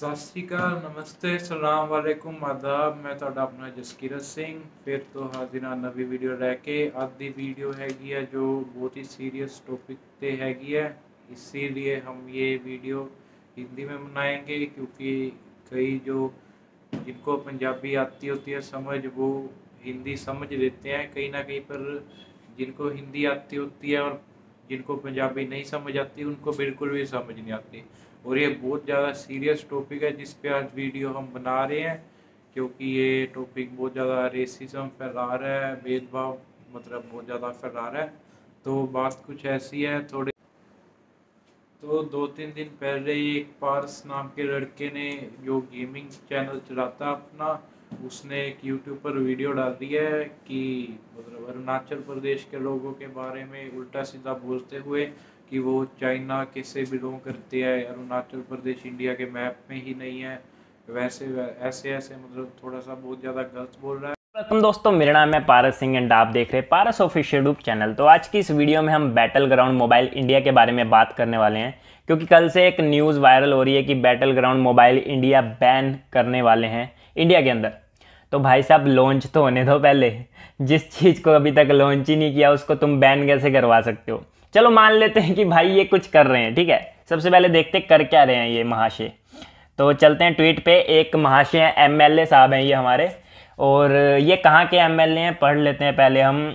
ਸਤਿ ਸ਼੍ਰੀ ਅਕਾਲ ਨਮਸਤੇ ਸਲਾਮ ਵਾਲੇਕੁਮ ਆਦਾਬ ਮੈਂ ਤੁਹਾਡਾ ਆਪਣਾ ਜਸਕੀਰਤ ਸਿੰਘ ਫਿਰ ਤੋਂ ਹਾਜ਼ਰ ਹਾਂ ਨਵੀਂ ਵੀਡੀਓ ਲੈ ਕੇ ਅੱਜ ਦੀ ਵੀਡੀਓ ਹੈਗੀ ਹੈ ਜੋ ਬਹੁਤ ही सीरियस टॉपिक पे हैगी है इसीलिए हम ये वीडियो हिंदी में बनाएंगे क्योंकि कई जो जिनको पंजाबी आती होती है समझ वो हिंदी समझ लेते हैं कहीं ना कहीं पर जिनको हिंदी आती होती है और जिनको पंजाबी नहीं समझ आती उनको बिल्कुल भी समझ नहीं आती और ये बहुत ज़्यादा सीरियस टॉपिक है जिस पे आज वीडियो हम बना रहे हैं, क्योंकि ये टॉपिक बहुत ज़्यादा रेसिज्म फैला रहा है, भेदभाव मतलब बहुत ज़्यादा फैला रहा है। तो बात कुछ ऐसी है, थोड़े तो दो तीन दिन पहले एक पारस नाम के लड़के ने जो गेमिंग चैनल चलाता अपना, उसने एक यूट्यूब पर वीडियो डाल दिया है कि मतलब अरुणाचल प्रदेश के लोगों के बारे में उल्टा सीधा बोलते हुए कि वो चाइना के से बिलोंग करते हैं, अरुणाचल प्रदेश, इंडिया के मैप में ही नहीं है। वैसे, ऐसे ऐसे मतलब थोड़ा सा बहुत ज़्यादा गलत बोल रहा है। वेलकम दोस्तों, मेरा नाम है पारस सिंह एंड आप देख रहे हैं पारस ऑफिशियल यूट्यूब चैनल। तो आज की इस वीडियो में हम बैटल ग्राउंड मोबाइल इंडिया के बारे में बात करने वाले हैं, क्योंकि कल से एक न्यूज़ वायरल हो रही है कि battle ground mobile India ban करने वाले हैं इंडिया के अंदर। तो भाई साहब लॉन्च तो होने दो पहले। जिस चीज़ को अभी तक लॉन्च ही नहीं किया, उसको तुम बैन कैसे करवा सकते हो? चलो मान लेते हैं कि भाई ये कुछ कर रहे हैं, ठीक है? सबसे पहले देखते कर क्या रहे हैं ये महाशय। तो चलते हैं ट्वीट पे, एक महाशय हैं, एम साहब हैं ये हमारे। और ये कहाँ के एम एल हैं, पढ़ लेते हैं पहले हम।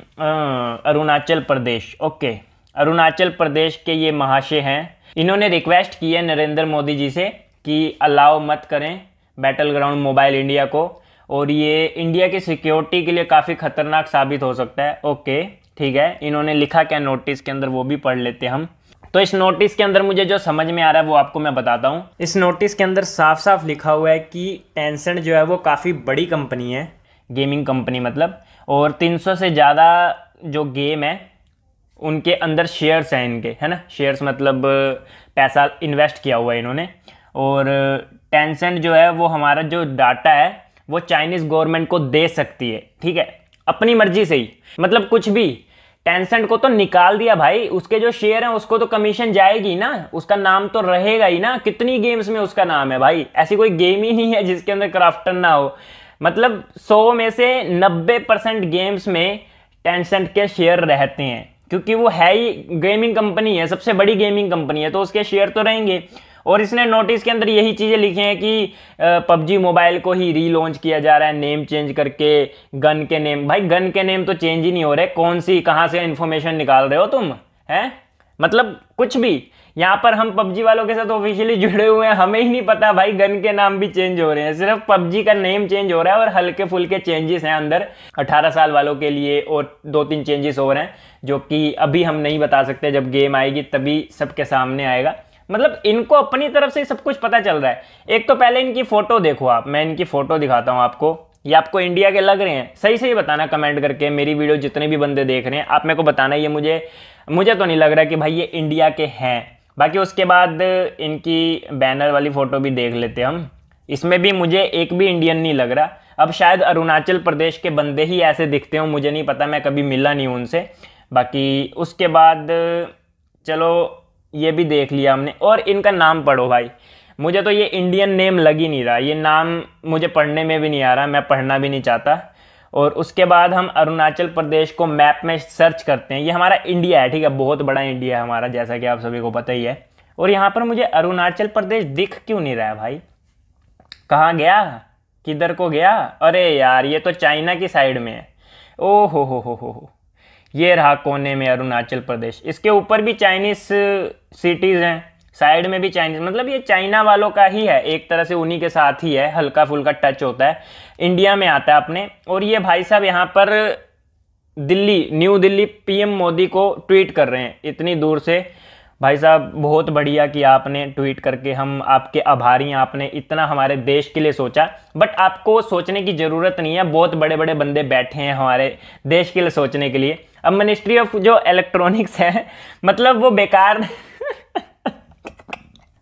अरुणाचल प्रदेश, ओके। अरुणाचल प्रदेश के ये महाशय हैं। इन्होंने रिक्वेस्ट की है नरेंद्र मोदी जी से कि अलाउ मत करें बैटल ग्राउंड मोबाइल इंडिया को। और ये इंडिया की सिक्योरिटी के लिए काफ़ी खतरनाक साबित हो सकता है, ओके। ठीक है, इन्होंने लिखा क्या नोटिस के अंदर, वो भी पढ़ लेते हम। तो इस नोटिस के अंदर मुझे जो समझ में आ रहा है, वो आपको मैं बताता हूँ। इस नोटिस के अंदर साफ़ साफ़ लिखा हुआ है कि टेंसेंट जो है, वो काफ़ी बड़ी कंपनी है। गेमिंग कंपनी मतलब। और 300 से ज़्यादा जो गेम है, उनके अंदर शेयर्स हैं इनके, है ना? शेयर्स मतलब पैसा इन्वेस्ट किया हुआ है इन्होंने। और टेंसेंट जो है, वो हमारा जो डाटा है, वो चाइनीज़ गवर्नमेंट को दे सकती है, ठीक है? अपनी मर्ज़ी से ही। मतलब कुछ भी टेंसेंट को तो निकाल दिया भाई। उसके जो शेयर हैं, उसको तो कमीशन जाएगी ना। उसका नाम तो रहेगा ही ना। कितनी गेम्स में उसका नाम है भाई? ऐसी कोई गेम ही नहीं है जिसके अंदर क्राफ्टन ना हो। मतलब सौ में से नब्बे परसेंट गेम्स में टेंसेंट के शेयर रहते हैं। क्योंकि वो है ही गेमिंग कंपनी है, सबसे बड़ी गेमिंग कंपनी है तो उसके शेयर तो रहेंगे। और इसने नोटिस के अंदर यही चीज़ें लिखी हैं कि पबजी मोबाइल को ही रीलॉन्च किया जा रहा है नेम चेंज करके गन के नेम भाई गन के नेम तो चेंज ही नहीं हो रहे। कौन सी, कहाँ से इन्फॉर्मेशन निकाल रहे हो तुम? हैं? मतलब कुछ भी। यहाँ पर हम पबजी वालों के साथ ऑफिशियली जुड़े हुए हैं, हमें ही नहीं पता भाई गन के नाम भी चेंज हो रहे हैं। सिर्फ़ पबजी का नेम चेंज हो रहा है और हल्के फुल्के चेंजेस हैं अंदर। 18 साल वालों के लिए और दो तीन चेंजेस हो रहे हैं, जो कि अभी हम नहीं बता सकते। जब गेम आएगी, तभी सबके सामने आएगा। मतलब इनको अपनी तरफ़ से सब कुछ पता चल रहा है। एक तो पहले इनकी फ़ोटो देखो आप, मैं इनकी फ़ोटो दिखाता हूँ आपको। ये आपको इंडिया के लग रहे हैं। सही सही बताना कमेंट करके, मेरी वीडियो जितने भी बंदे देख रहे हैं, आप मेरे को बताना ये मुझे। मुझे तो नहीं लग रहा कि भाई ये इंडिया के हैं। बाकी उसके बाद इनकी बैनर वाली फ़ोटो भी देख लेते हम। इसमें भी मुझे एक भी इंडियन नहीं लग रहा। अब शायद अरुणाचल प्रदेश के बंदे ही ऐसे दिखते हो, मुझे नहीं पता, मैं कभी मिला नहीं उनसे। बाकी उसके बाद, चलो ये भी देख लिया हमने। और इनका नाम पढ़ो भाई। मुझे तो ये इंडियन नेम लग ही नहीं रहा। ये नाम मुझे पढ़ने में भी नहीं आ रहा। मैं पढ़ना भी नहीं चाहता। और उसके बाद हम अरुणाचल प्रदेश को मैप में सर्च करते हैं। ये हमारा इंडिया है, ठीक है? बहुत बड़ा इंडिया है हमारा, जैसा कि आप सभी को पता ही है। और यहाँ पर मुझे अरुणाचल प्रदेश दिख क्यों नहीं रहा है भाई? कहाँ गया? किधर को गया? अरे यार, ये तो चाइना की साइड में है। ओ हो हो हो हो हो। ये रहा कोने में अरुणाचल प्रदेश। इसके ऊपर भी चाइनीज़ सिटीज़ हैं साइड में भी चाइनीज़ मतलब ये चाइना वालों का ही है, एक तरह से उन्हीं के साथ ही है हल्का फुल्का टच होता है। इंडिया में आता है अपने, और ये भाई साहब यहाँ पर दिल्ली न्यू दिल्ली पीएम मोदी को ट्वीट कर रहे हैं, इतनी दूर से। भाई साहब, बहुत बढ़िया कि आपने ट्वीट करके हम आपके आभारी हैं, आपने इतना हमारे देश के लिए सोचा। बट आपको सोचने की ज़रूरत नहीं है, बहुत बड़े बड़े बंदे बैठे हैं हमारे देश के लिए सोचने के लिए। अब मिनिस्ट्री ऑफ़ जो इलेक्ट्रॉनिक्स है मतलब वो बेकार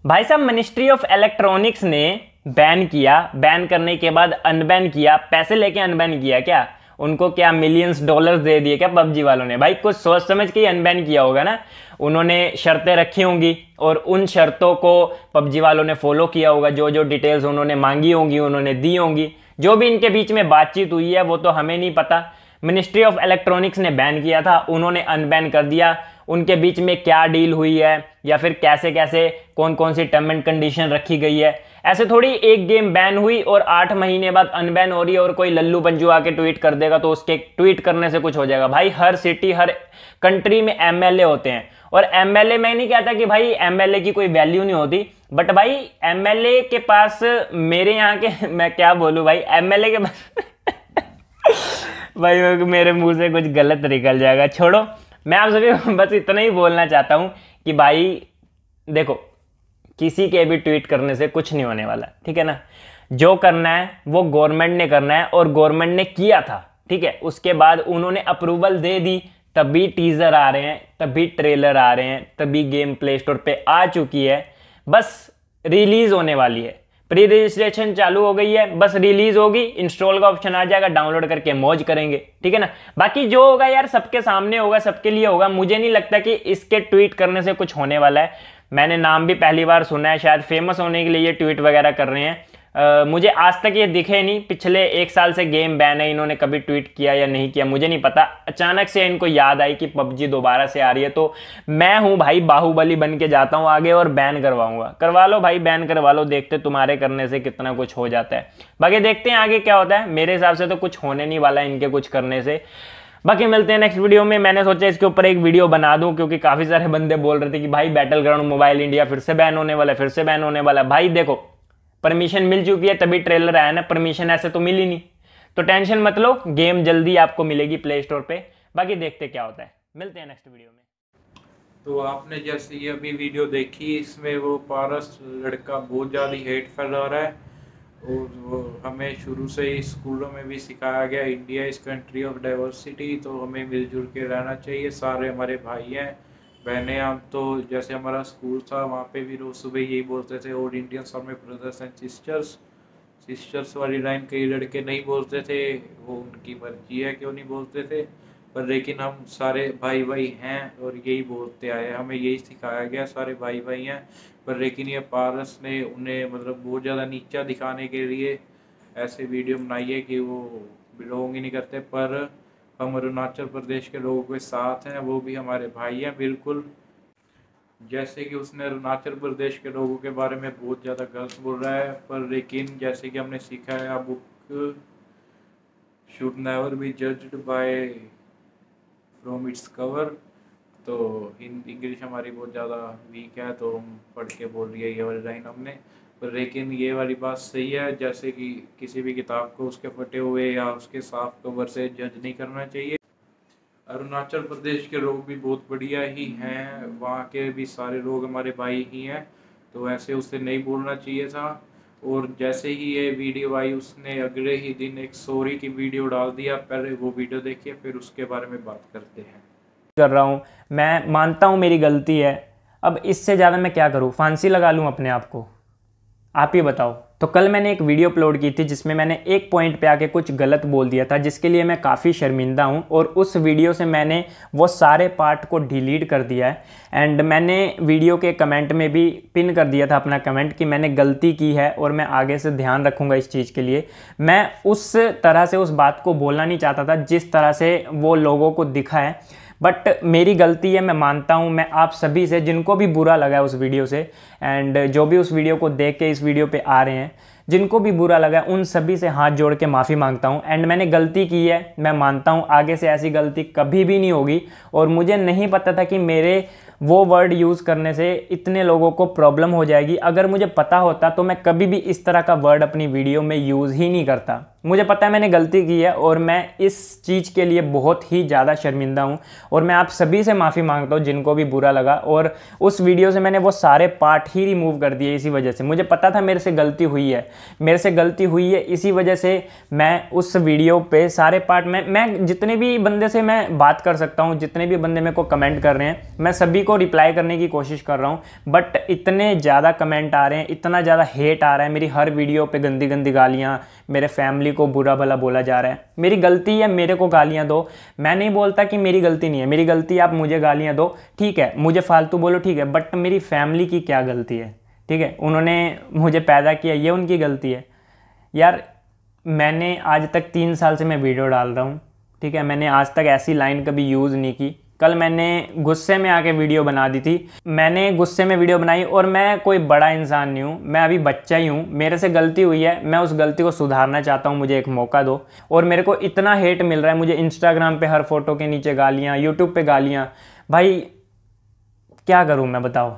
भाई साहब मिनिस्ट्री ऑफ़ इलेक्ट्रॉनिक्स ने बैन किया। बैन करने के बाद अनबैन किया। पैसे लेके अनबैन किया क्या? उनको क्या मिलियंस डॉलर्स दे दिए क्या पबजी वालों ने? भाई, कुछ सोच समझ के अनबैन किया होगा ना? उन्होंने शर्तें रखी होंगी और उन शर्तों को पबजी वालों ने फॉलो किया होगा। जो जो डिटेल्स उन्होंने मांगी होंगी, उन्होंने दी होंगी। जो भी इनके बीच में बातचीत हुई है, वो तो हमें नहीं पता। मिनिस्ट्री ऑफ़ इलेक्ट्रॉनिक्स ने बैन किया था, उन्होंने अनबैन कर दिया। उनके बीच में क्या डील हुई है, या फिर कैसे कैसे कौन कौन सी टर्म एंड कंडीशन रखी गई है? ऐसे थोड़ी एक गेम बैन हुई और आठ महीने बाद अनबैन हो रही है और कोई लल्लू पंजू आके ट्वीट कर देगा तो उसके ट्वीट करने से कुछ हो जाएगा। भाई, हर सिटी हर कंट्री में एमएलए होते हैं और एमएलए मैं नहीं कहता कि भाई एमएलए की कोई वैल्यू नहीं होती बट भाई एमएलए के पास मेरे यहाँ के मैं क्या बोलूँ भाई एमएलए के पास भाई, मेरे मुँह से कुछ गलत निकल जाएगा। छोड़ो, मैं आप सभी बस इतना ही बोलना चाहता हूँ कि भाई देखो किसी के भी ट्वीट करने से कुछ नहीं होने वाला, ठीक है ना? जो करना है, वो गवर्नमेंट ने करना है और गवर्नमेंट ने किया था, ठीक है? उसके बाद उन्होंने अप्रूवल दे दी, तभी टीजर आ रहे हैं, तभी ट्रेलर आ रहे हैं, तभी गेम प्ले स्टोर पे आ चुकी है। बस रिलीज़ होने वाली है। प्री रजिस्ट्रेशन चालू हो गई है, बस रिलीज़ होगी इंस्टॉल का ऑप्शन आ जाएगा डाउनलोड करके मौज करेंगे, ठीक है ना? बाकी जो होगा यार, सबके सामने होगा, सबके लिए होगा, मुझे नहीं लगता कि इसके ट्वीट करने से कुछ होने वाला है। मैंने नाम भी पहली बार सुना है, शायद फ़ेमस होने के लिए ये ट्वीट वगैरह कर रहे हैं। मुझे आज तक ये दिखे नहीं, पिछले एक साल से गेम बैन है, इन्होंने कभी ट्वीट किया या नहीं किया, मुझे नहीं पता। अचानक से इनको याद आई कि पबजी दोबारा से आ रही है तो मैं हूँ भाई बाहुबली बन के जाता हूँ आगे और बैन करवाऊँगा। करवा लो भाई बैन करवा लो, देखते तुम्हारे करने से कितना कुछ हो जाता है। बाकी देखते हैं आगे क्या होता है, मेरे हिसाब से तो कुछ होने नहीं वाला इनके कुछ करने से। बाकी मिलते हैं नेक्स्ट वीडियो में। मैंने सोचा इसके ऊपर एक वीडियो बना दूँ, क्योंकि काफ़ी सारे बंदे बोल रहे थे कि भाई बैटल ग्राउंड मोबाइल इंडिया फिर से बैन होने वाला फिर से बैन होने वाला भाई देखो परमिशन मिल चुकी है, तभी ट्रेलर आया ना। परमिशन ऐसे तो मिली नहीं। तो टेंशन मत लो गेम जल्दी आपको मिलेगी प्ले स्टोर पे। बाकी देखते क्या होता है। मिलते हैं नेक्स्ट वीडियो में। तो आपने जैसे ये अभी वीडियो देखी, इसमें वो पारस लड़का बहुत ज़्यादा हेट फैला रहा है। और हमें शुरू से ही स्कूलों में भी सिखाया गया India is country of diversity तो हमें मिलजुल के रहना चाहिए। सारे हमारे भाई हैं, बहने, हम तो जैसे हमारा स्कूल था, वहाँ पे भी रोज़ सुबह यही बोलते थे ओल्ड इंडियंस और में ब्रदर्स एंड सिस्टर्स सिस्टर्स वाली लाइन कई लड़के नहीं बोलते थे, वो उनकी मर्ज़ी है, क्यों नहीं बोलते थे? पर लेकिन हम सारे भाई भाई हैं और यही बोलते आए हमें यही सिखाया गया, सारे भाई भाई हैं। पर लेकिन ये पारस ने उन्हें मतलब बहुत ज़्यादा नीचा दिखाने के लिए ऐसे वीडियो बनाई है कि वो बिलोंग ही नहीं करते। पर हम अरुणाचल प्रदेश के लोगों के साथ हैं, वो भी हमारे भाई हैं, बिल्कुल। जैसे कि उसने अरुणाचल प्रदेश के लोगों के बारे में बहुत ज़्यादा गलत बोल रहा है, पर लेकिन जैसे कि हमने सीखा है book should never be judged by from its cover तो इंग्लिश हमारी बहुत ज़्यादा वीक है तो हम पढ़ के बोल रही है ये वाली लाइन हमने। पर लेकिन ये वाली बात सही है, जैसे कि किसी भी किताब को उसके फटे हुए या उसके साफ़ कवर से जज नहीं करना चाहिए। अरुणाचल प्रदेश के लोग भी बहुत बढ़िया ही हैं, वहाँ के भी सारे लोग हमारे भाई ही हैं तो ऐसे उससे नहीं बोलना चाहिए था। और जैसे ही ये वीडियो आई, उसने अगले ही दिन एक सॉरी की वीडियो डाल दिया। पहले वो वीडियो देखिए, फिर उसके बारे में बात करते हैं। कर रहा हूँ। मैं मानता हूँ मेरी गलती है। अब इससे ज़्यादा मैं क्या करूँ? फांसी लगा लूँ अपने आप को? आप ही बताओ। तो कल मैंने एक वीडियो अपलोड की थी जिसमें मैंने एक पॉइंट पे आके कुछ गलत बोल दिया था, जिसके लिए मैं काफ़ी शर्मिंदा हूँ और उस वीडियो से मैंने वो सारे पार्ट को डिलीट कर दिया है। एंड मैंने वीडियो के कमेंट में भी पिन कर दिया था अपना कमेंट कि मैंने गलती की है और मैं आगे से ध्यान रखूँगा इस चीज़ के लिए। मैं उस तरह से उस बात को बोलना नहीं चाहता था जिस तरह से वो लोगों को दिखा है। बट मेरी गलती है, मैं मानता हूँ, मैं आप सभी से, जिनको भी बुरा लगा है उस वीडियो से एंड जो भी उस वीडियो को देख के इस वीडियो पे आ रहे हैं, जिनको भी बुरा लगा उन सभी से हाथ जोड़ के माफ़ी माँगता हूँ। एंड मैंने गलती की है, मैं मानता हूँ, आगे से ऐसी गलती कभी भी नहीं होगी। और मुझे नहीं पता था कि मेरे वो वर्ड यूज़ करने से इतने लोगों को प्रॉब्लम हो जाएगी। अगर मुझे पता होता तो मैं कभी भी इस तरह का वर्ड अपनी वीडियो में यूज़ ही नहीं करता। मुझे पता है मैंने गलती की है और मैं इस चीज़ के लिए बहुत ही ज़्यादा शर्मिंदा हूँ और मैं आप सभी से माफ़ी माँगता हूँ जिनको भी बुरा लगा और उस वीडियो से मैंने वो सारे पार्ट ही रिमूव कर दिए इसी वजह से। मुझे पता था मेरे से गलती हुई है, मेरे से गलती हुई है, इसी वजह से मैं उस वीडियो पे सारे पार्ट में, मैं जितने भी बंदे से मैं बात कर सकता हूँ, जितने भी बंदे मेरे को कमेंट कर रहे हैं, मैं सभी को रिप्लाई करने की कोशिश कर रहा हूँ, बट इतने ज़्यादा कमेंट आ रहे हैं, इतना ज़्यादा हेट आ रहा है, मेरी हर वीडियो पर गंदी गंदी गालियाँ मेरे फैमिली को बुरा भला बोला जा रहा है। मेरी गलती है, मेरे को गालियाँ दो। मैं नहीं बोलता कि मेरी गलती नहीं है। मेरी गलती आप मुझे गालियाँ दो। ठीक है, मुझे फालतू बोलो, ठीक है बट मेरी फैमिली की क्या गलती है? ठीक है, उन्होंने मुझे पैदा किया, ये उनकी गलती है। यार, मैंने आज तक तीन साल से मैं वीडियो डाल रहा हूँ। ठीक है, मैंने आज तक ऐसी लाइन कभी यूज़ नहीं की। कल मैंने गुस्से में आके वीडियो बना दी थी। मैंने गुस्से में वीडियो बनाई और मैं कोई बड़ा इंसान नहीं हूँ। मैं अभी बच्चा ही हूँ। मेरे से गलती हुई है। मैं उस गलती को सुधारना चाहता हूँ। मुझे एक मौका दो। और मेरे को इतना हेट मिल रहा है। मुझे इंस्टाग्राम पे हर फ़ोटो के नीचे गालियाँ यूट्यूब पे गालियाँ। भाई, क्या करूँ मैं बताओ?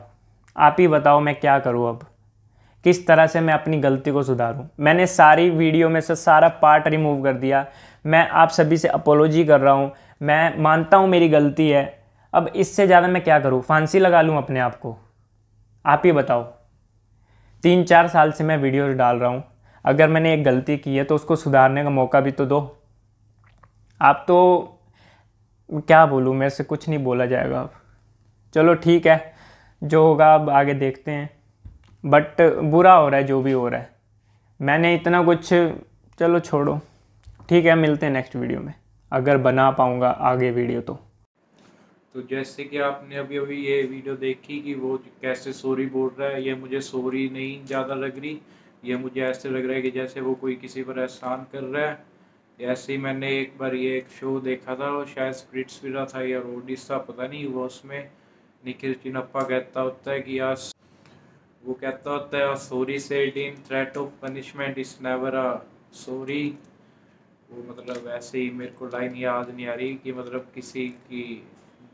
आप ही बताओ मैं क्या करूँ अब? किस तरह से मैं अपनी गलती को सुधारूँ? मैंने सारी वीडियो में से सारा पार्ट रिमूव कर दिया। मैं आप सभी से अपोलॉजी कर रहा हूँ। मैं मानता हूँ मेरी गलती है। अब इससे ज़्यादा मैं क्या करूँ? फांसी लगा लूँ अपने आप को। आप ही बताओ। तीन चार साल से मैं वीडियो डाल रहा हूँ। अगर मैंने एक गलती की है तो उसको सुधारने का मौका भी तो दो। आप तो क्या बोलूँ? मेरे से कुछ नहीं बोला जाएगा अब। चलो ठीक है। जो होगा अब आगे देखते हैं। बट बुरा हो रहा है, जो भी हो रहा है। मैंने इतना कुछ, चलो छोड़ो। ठीक है, मिलते हैं नेक्स्ट वीडियो में। अगर बना पाऊँगा आगे वीडियो तो। तो जैसे कि आपने अभी अभी ये वीडियो देखी कि वो कैसे सॉरी बोल रहा है, ये मुझे सॉरी नहीं ज़्यादा लग रही, ये मुझे ऐसे लग रहा है कि जैसे वो कोई किसी पर एहसान कर रहा है। ऐसे ही मैंने एक बार ये एक शो देखा था, वो शायद स्प्रिट्स विरा था या ओडिशा पता नहीं वो उसमें। निखिल चिनप्पा कहता होता है कि यार वो कहता होता है, sorry said in threat of punishment is never a sorry वो मतलब ऐसे ही मेरे को लाइन याद नहीं आ रही कि मतलब किसी की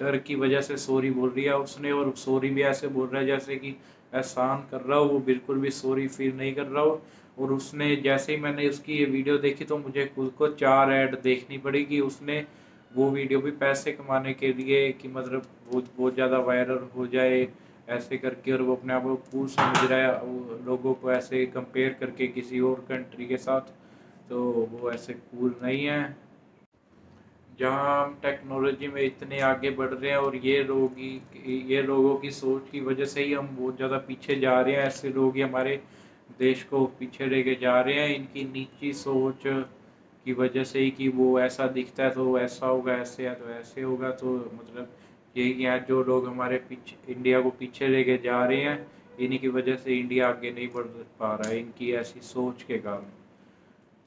डर की वजह से सॉरी बोल रही है उसने और सॉरी भी ऐसे बोल रहा है जैसे कि एहसान कर रहा हो, वो बिल्कुल भी सॉरी फील नहीं कर रहा हो। और उसने जैसे ही मैंने उसकी ये वीडियो देखी तो मुझे खुद को चार ऐड देखनी पड़ी कि उसने वो वीडियो भी पैसे कमाने के लिए कि मतलब बहुत बहुत ज़्यादा वायरल हो जाए ऐसे करके और वो अपने आप को कूल समझ रहा है लोगों को ऐसे कंपेयर करके किसी और कंट्री के साथ। तो वो ऐसे कूल नहीं है। जहाँ हम टेक्नोलॉजी में इतने आगे बढ़ रहे हैं और ये लोग ये लोगों की सोच की वजह से ही हम बहुत ज़्यादा पीछे जा रहे हैं, ऐसे लोग ही हमारे देश को पीछे लेके जा रहे हैं। इनकी नीची सोच की वजह से ही कि वो ऐसा दिखता है तो ऐसा होगा, ऐसे है तो ऐसे होगा। तो मतलब यही है, जो लोग हमारे पीछे, इंडिया को पीछे लेके जा रहे हैं, इन्हीं की वजह से इंडिया आगे नहीं बढ़ पा रहा है, इनकी ऐसी सोच के कारण।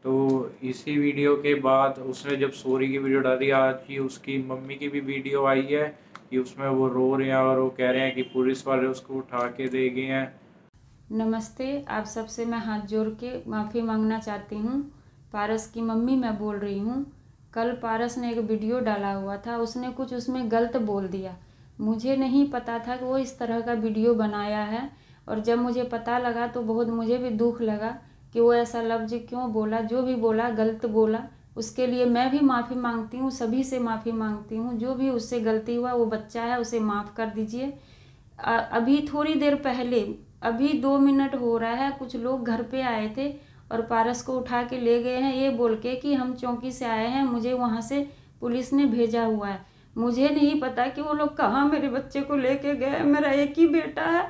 तो इसी वीडियो के बाद उसने जब सोरी की वीडियो डाली, आज ही उसकी मम्मी की भी वीडियो आई है कि उसमें वो रो रहे हैं और वो कह रहे हैं कि पुलिस वाले उसको उठा के दे गए हैं। नमस्ते, आप सबसे मैं हाथ जोड़ के माफ़ी मांगना चाहती हूँ। पारस की मम्मी मैं बोल रही हूँ। कल पारस ने एक वीडियो डाला हुआ था, उसने कुछ उसमें गलत बोल दिया। मुझे नहीं पता था कि वो इस तरह का वीडियो बनाया है और जब मुझे पता लगा तो बहुत मुझे भी दुख लगा कि वो ऐसा लफ्ज़ क्यों बोला, जो भी बोला, गलत बोला, उसके लिए मैं भी माफ़ी मांगती हूँ, सभी से माफ़ी मांगती हूँ। जो भी उससे गलती हुआ, वो बच्चा है, उसे माफ़ कर दीजिए। अभी थोड़ी देर पहले, अभी दो मिनट हो रहा है, कुछ लोग घर पे आए थे और पारस को उठा के ले गए हैं, ये बोल के कि हम चौकी से आए हैं, मुझे वहाँ से पुलिस ने भेजा हुआ है। मुझे नहीं पता कि वो लोग कहाँ मेरे बच्चे को लेके गए मेरा एक ही बेटा है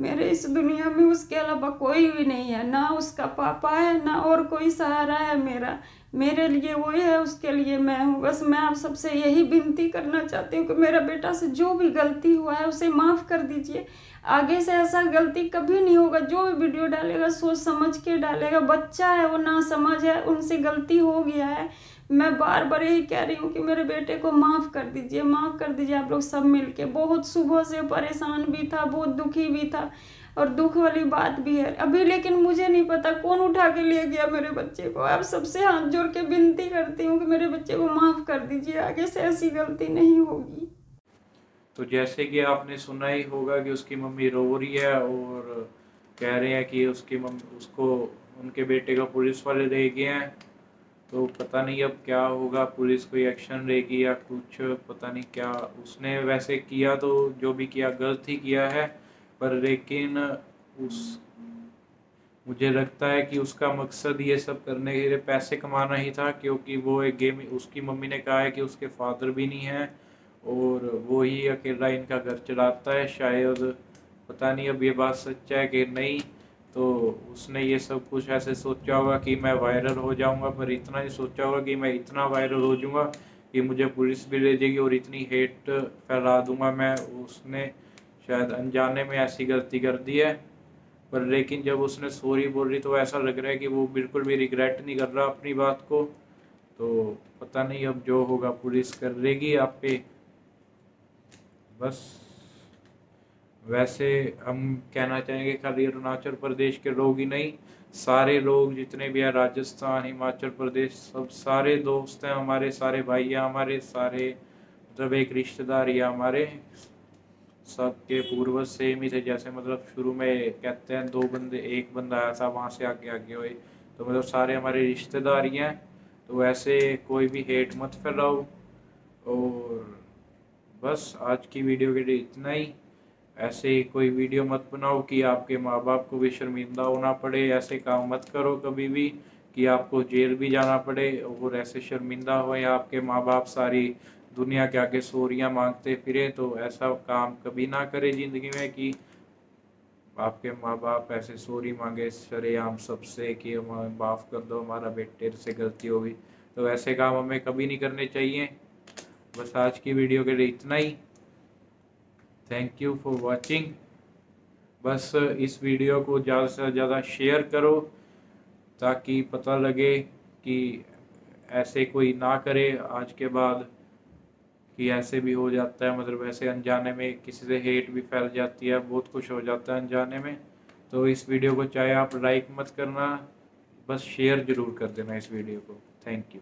मेरे इस दुनिया में उसके अलावा कोई भी नहीं है। ना उसका पापा है, ना और कोई सहारा है मेरा। मेरे लिए वो है, उसके लिए मैं हूँ। बस मैं आप सबसे यही विनती करना चाहती हूँ कि मेरा बेटा से जो भी गलती हुआ है, उसे माफ़ कर दीजिए। आगे से ऐसा गलती कभी नहीं होगा। जो भी वीडियो डालेगा, सोच समझ के डालेगा। बच्चा है, वो ना समझ है, उनसे गलती हो गया है। मैं बार बार यही कह रही हूँ कि मेरे बेटे को माफ़ कर दीजिए, माफ़ कर दीजिए आप लोग सब मिल के बहुत सुबह से परेशान भी था, बहुत दुखी भी था और दुख वाली बात भी है। अभी लेकिन मुझे नहीं पता कौन उठा के ले गया मेरे बच्चे को। आप सबसे हाथ जोड़ के विनती करती हूँ कि मेरे बच्चे को माफ़ कर दीजिए, आगे से ऐसी गलती नहीं होगी। तो जैसे कि आपने सुना ही होगा कि उसकी मम्मी रो रही है और कह रहे हैं कि उसकी मम्मी उसको उनके बेटे को पुलिस वाले ले गए हैं। तो पता नहीं अब क्या होगा, पुलिस कोई एक्शन लेगी या कुछ, पता नहीं क्या। उसने वैसे किया तो जो भी किया, गलत ही किया है, पर लेकिन उस, मुझे लगता है कि उसका मकसद ये सब करने के लिए पैसे कमाना ही था, क्योंकि वो एक गेम उसकी मम्मी ने कहा है कि उसके फादर भी नहीं हैं, और वो ही अकेला इनका घर चलाता है, शायद। पता नहीं अब ये बात सच्चा है कि नहीं। तो उसने ये सब कुछ ऐसे सोचा होगा कि मैं वायरल हो जाऊँगा, पर इतना ही सोचा होगा कि मैं इतना वायरल हो जाऊँगा कि मुझे पुलिस भी ले जाएगी और इतनी हेट फैला दूँगा मैं। उसने शायद अनजाने में ऐसी गलती कर दी है, पर लेकिन जब उसने सॉरी बोल रही तो ऐसा लग रहा है कि वो बिल्कुल भी रिग्रेट नहीं कर रहा अपनी बात को। तो पता नहीं अब जो होगा पुलिस कर लेगी आप पे। बस। वैसे हम कहना चाहेंगे खाली अरुणाचल प्रदेश के लोग ही नहीं, सारे लोग जितने भी हैं, राजस्थान, हिमाचल प्रदेश, सब सारे दोस्त हैं हमारे, सारे भाई हैं हमारे, सारे मतलब एक रिश्तेदार ही हमारे। सबके पूर्वज सेम ही थे, जैसे मतलब शुरू में कहते हैं दो बंदे, एक बंदा आया था, वहाँ से आगे आगे हुए। तो मतलब सारे हमारे रिश्तेदार ही हैं। तो वैसे कोई भी हेट मत फैलाओ। और बस आज की वीडियो के लिए इतना ही। ऐसे ही कोई वीडियो मत बनाओ कि आपके माँ बाप को भी शर्मिंदा होना पड़े। ऐसे काम मत करो कभी भी कि आपको जेल भी जाना पड़े और ऐसे शर्मिंदा हो या आपके माँ बाप सारी दुनिया के आगे सोरियाँ मांगते फिरे तो ऐसा काम कभी ना करे ज़िंदगी में कि आपके माँ बाप ऐसे सोरी मांगे सरेआम सबसे कि माफ़ कर दो, हमारा बेटे से गलती होगी तो ऐसे काम हमें कभी नहीं करने चाहिए। बस आज की वीडियो के लिए इतना ही। थैंक यू फॉर वॉचिंग बस इस वीडियो को ज़्यादा से ज़्यादा शेयर करो, ताकि पता लगे कि ऐसे कोई ना करे आज के बाद, कि ऐसे भी हो जाता है। मतलब ऐसे अनजाने में किसी से हेट भी फैल जाती है, बहुत कुछ हो जाता है अनजाने में। तो इस वीडियो को चाहे आप लाइक मत करना, बस शेयर ज़रूर कर देना इस वीडियो को। थैंक यू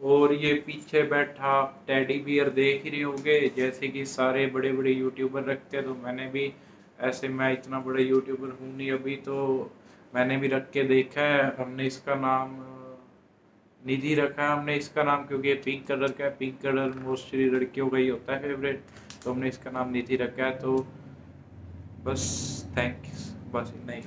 और ये पीछे बैठा टेडी बियर देख ही रहे होंगे, जैसे कि सारे बड़े बड़े यूट्यूबर रखते हैं। तो मैंने भी, ऐसे मैं इतना बड़ा यूट्यूबर हूँ नहीं अभी तो मैंने भी रख के देखा है। हमने इसका नाम, निधि रखा है हमने इसका नाम, क्योंकि ये पिंक कलर का है। पिंक कलर मोस्टली लड़कियों का ही होता है फेवरेट तो हमने इसका नाम निधि रखा है तो बस थैंक बस इतना ही।